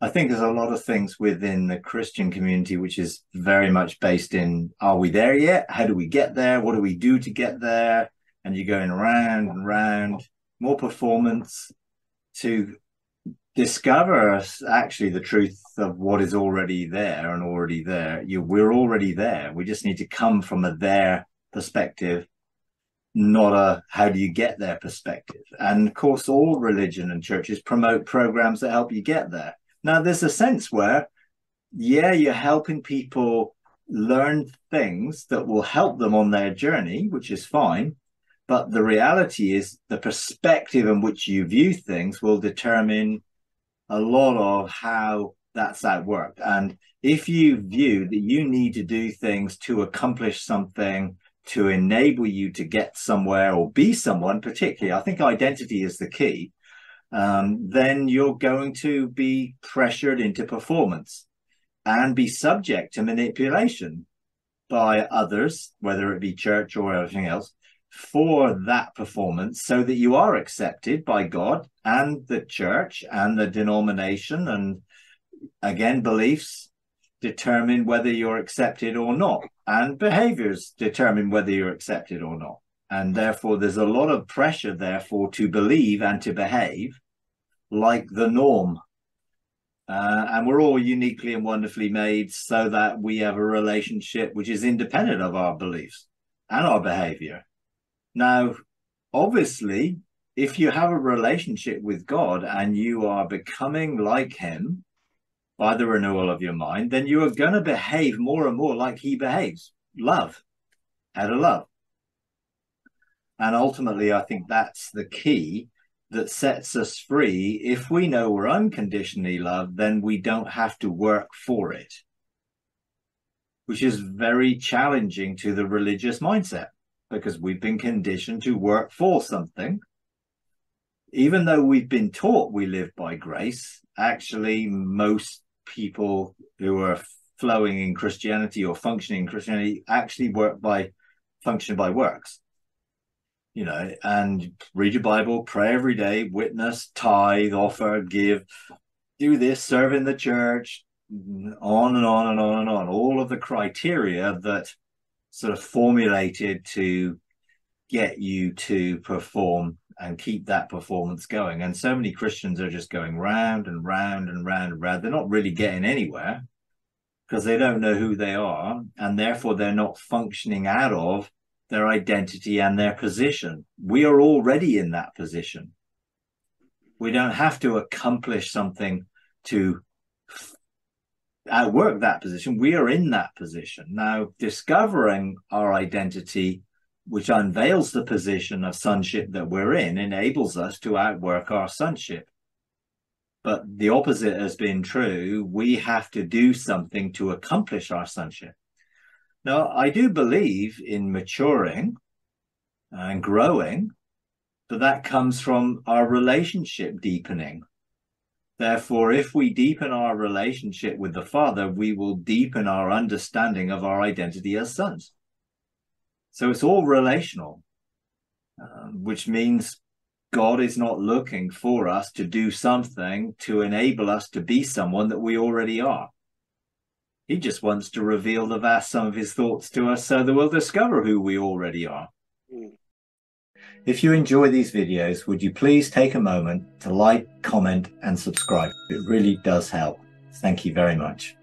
I think there's a lot of things within the Christian community which is very much based in are we there yet? How do we get there? What do we do to get there? And you're going round and round, more performance to discover actually the truth of what is already there and already there. You, we're already there. We just need to come from a there perspective, not a how do you get there perspective. And of course, all religion and churches promote programs that help you get there. Now, there's a sense where, yeah, you're helping people learn things that will help them on their journey, which is fine. But the reality is, the perspective in which you view things will determine a lot of how that's outworked. And if you view that you need to do things to accomplish something to enable you to get somewhere or be someone, particularly, I think identity is the key um, then you're going to be pressured into performance and be subject to manipulation by others, whether it be church or everything else, for that performance so that you are accepted by God and the church and the denomination. And again, beliefs determine whether you're accepted or not, and behaviors determine whether you're accepted or not and therefore there's a lot of pressure therefore to believe and to behave like the norm. Uh, and we're all uniquely and wonderfully made so that we have a relationship which is independent of our beliefs and our behavior. Now obviously if you have a relationship with god and you are becoming like him by the renewal of your mind then you are going to behave more and more like he behaves. Love. How to love and ultimately, I think that's the key that sets us free. If we know we're unconditionally loved, then we don't have to work for it, which is very challenging to the religious mindset because we've been conditioned to work for something. Even though we've been taught we live by grace, actually, most people who are flowing in Christianity or functioning in Christianity actually work by function by works you know, and read your Bible, pray every day, witness, tithe, offer, give, do this, serve in the church, on and on and on and on. All of the criteria that sort of formulated to get you to perform and keep that performance going. And so many Christians are just going round and round and round and round. They're not really getting anywhere because they don't know who they are. And therefore, they're not functioning out of their identity and their position. We are already in that position. We don't have to accomplish something to outwork that position. We are in that position. Now, discovering our identity, which unveils the position of sonship that we're in, enables us to outwork our sonship. But the opposite has been true. We have to do something to accomplish our sonship. Now, I do believe in maturing and growing, but that comes from our relationship deepening. Therefore, if we deepen our relationship with the Father, we will deepen our understanding of our identity as sons. So it's all relational, um, which means God is not looking for us to do something to enable us to be someone that we already are. He just wants to reveal the vast sum of his thoughts to us so that we'll discover who we already are. Mm. If you enjoy these videos, would you please take a moment to like, comment, and subscribe? It really does help. Thank you very much.